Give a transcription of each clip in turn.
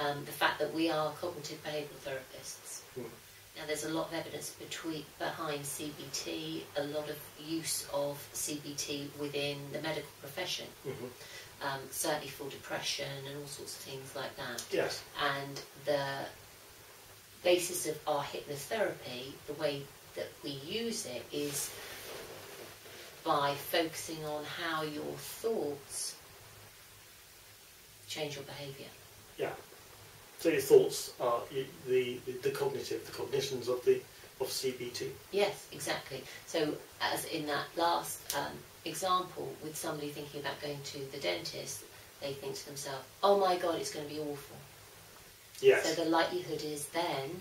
um, the fact that we are cognitive behavioural therapists. Hmm. Now, there's a lot of evidence between, behind CBT, a lot of use of CBT within the medical profession, hmm um, certainly for depression and all sorts of things like that. Yes. And the basis of our hypnotherapy, the way that we use it, is by focusing on how your thoughts change your behaviour. Yeah. So your thoughts are the, the the cognitive, the cognitions of the of CBT. Yes, exactly. So, as in that last um, example, with somebody thinking about going to the dentist, they think to themselves, "Oh my God, it's going to be awful." Yes. So the likelihood is then,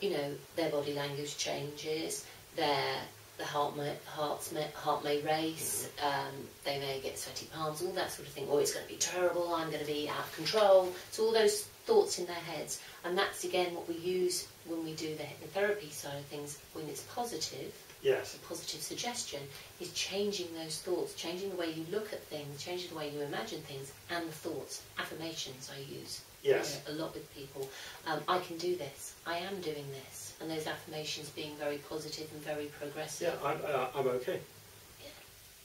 you know, their body language changes, their the heart may, hearts may, heart may race, um, they may get sweaty palms, all that sort of thing. Or it's going to be terrible. I'm going to be out of control. So all those thoughts in their heads, and that's again what we use when we do the hypnotherapy side of things. When it's positive, yes. a positive suggestion is changing those thoughts, changing the way you look at things, changing the way you imagine things, and the thoughts. Affirmations I use Yes. you know, a lot with people. Um, I can do this. I am doing this, and those affirmations being very positive and very progressive. Yeah. I'm uh, I'm okay.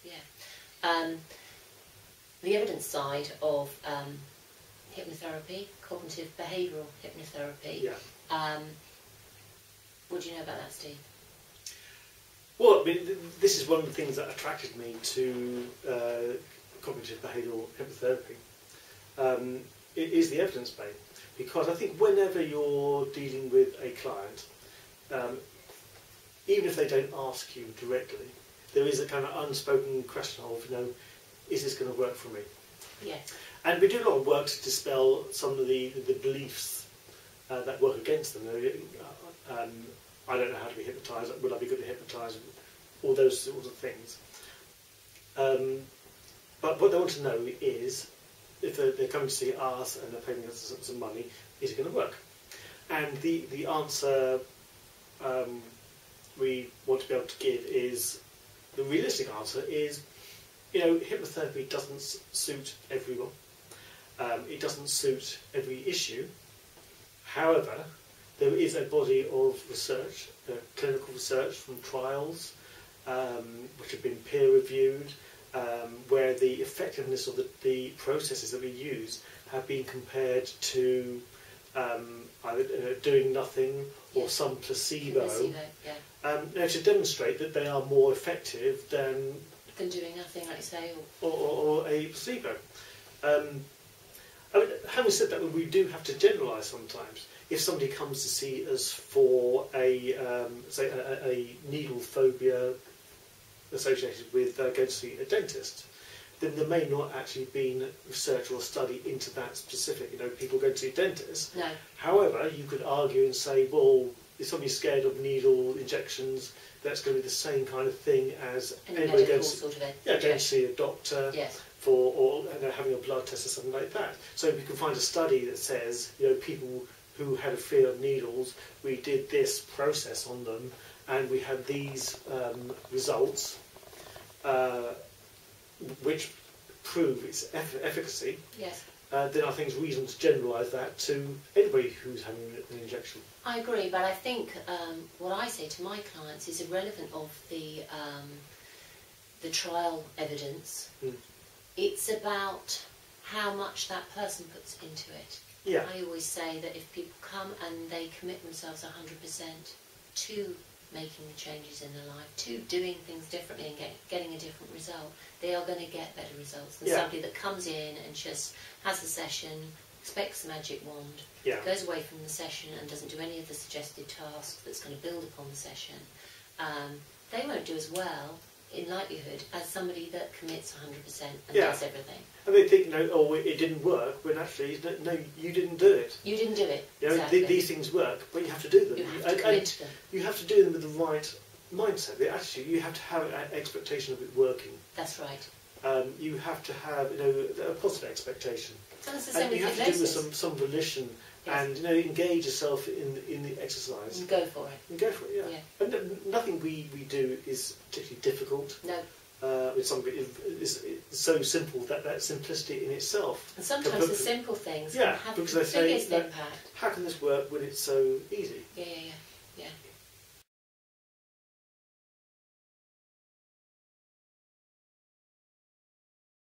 Yeah. Um, the evidence side of um, hypnotherapy, cognitive behavioural hypnotherapy. Yeah. Um, what do you know about that, Steve? Well, I mean, th- this is one of the things that attracted me to uh, cognitive behavioural hypnotherapy. Um, it is the evidence base because I think whenever you're dealing with a client, um, even if they don't ask you directly, there is a kind of unspoken question of, you know, is this going to work for me? Yes. And we do a lot of work to dispel some of the, the beliefs uh, that work against them. Um, I don't know how to be hypnotised. Will I be good at hypnotising? All those sorts of things. Um, but what they want to know is, if they're, they're coming to see us and they're paying us some, some money, is it going to work? And the, the answer um, we want to be able to give is, the realistic answer is, you know, hypnotherapy doesn't suit everyone. Um, it doesn't suit every issue. However, there is a body of research, uh, clinical research from trials, um, which have been peer reviewed, um, where the effectiveness of the, the processes that we use have been compared to um, either uh, doing nothing or Yeah. some placebo, Placebo, yeah. um, now to demonstrate that they are more effective than Than doing nothing, like you say, or or, or, or a placebo. Um, I mean, having said that, we do have to generalise sometimes. If somebody comes to see us for a um, say a, a- a needle phobia associated with uh, going to see a dentist, then there may not actually been research or study into that specific. You know, people go to see dentists. no, However, you could argue and say, well, if somebody's scared of needle injections, that's going to be the same kind of thing as any anybody going to, sort of yeah, going to see a doctor Yes, for or you know, having a blood test or something like that. So if we can find a study that says, you know, people who had a fear of needles, we did this process on them, and we had these um, results, uh, which prove its eff- efficacy. yes. Uh, then I think it's reasonable to generalise that to anybody who's having an injection. I agree, but I think um, what I say to my clients is irrelevant of the um, the trial evidence. Mm. It's about how much that person puts into it. Yeah, I always say that if people come and they commit themselves 100% to making the changes in their life, to doing things differently and get, getting a different result, they are going to get better results than Yeah. somebody that comes in and just has the session, expects a magic wand, yeah, goes away from the session and doesn't do any of the suggested tasks that's going to build upon the session, um, they won't do as well in likelihood as somebody that commits 100% and Yeah. does everything. and they think, no, oh, it didn't work, when actually, no, no, you didn't do it. You didn't do it. You know, exactly. th- these things work, but you have to do them. you have And- commit and to them. you have to do them with the right mindset. The- attitude. you have to have an expectation of it working. That's right. Um, you have to have, you know, a positive expectation, So it's the same and you have to do with some some volition. And you know, engage yourself in in the exercise And go for it. and go for it. Yeah. Yeah. And n- nothing we we do is particularly difficult. No, Uh, uh, is, is, is so simple that that simplicity in itself. And sometimes the simple things Yeah, have because the they say biggest impact. How can this work when it's so easy? Yeah, yeah.